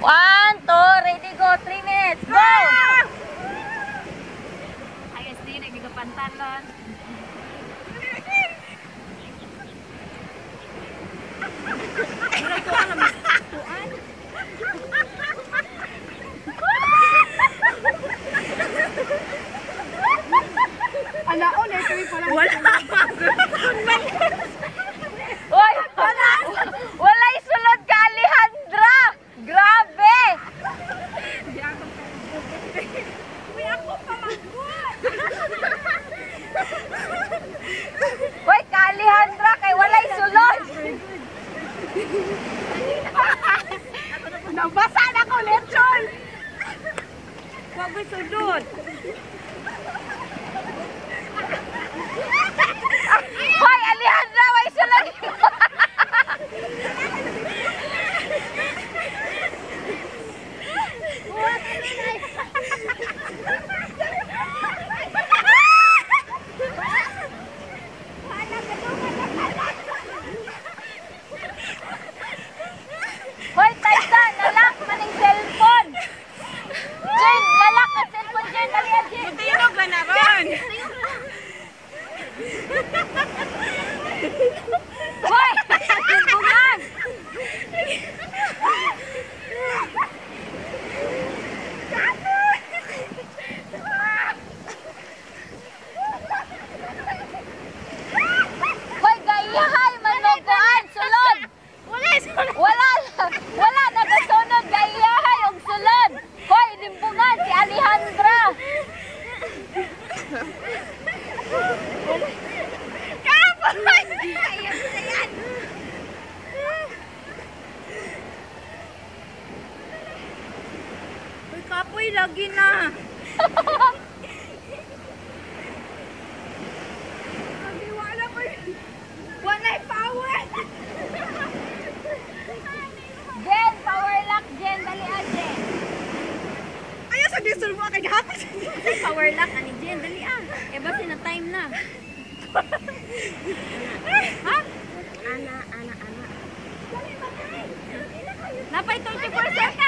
One, two, ready, go. Three minutes. Go! Ayos din, nagbigapantalon. Alaon eh, kami pala. Wala Come on, Neptune! what doing? Uy, lagi na. Sabi, wala ko yun. Wala power. Jen, power lock, Jen, dali ah, Jen! Ayaw sa diesel mo kay hapon. Power lock, ani Jen, dali ah. Eh, basi na time na. ha? Ana, ana, ana. Napay 24 seconds.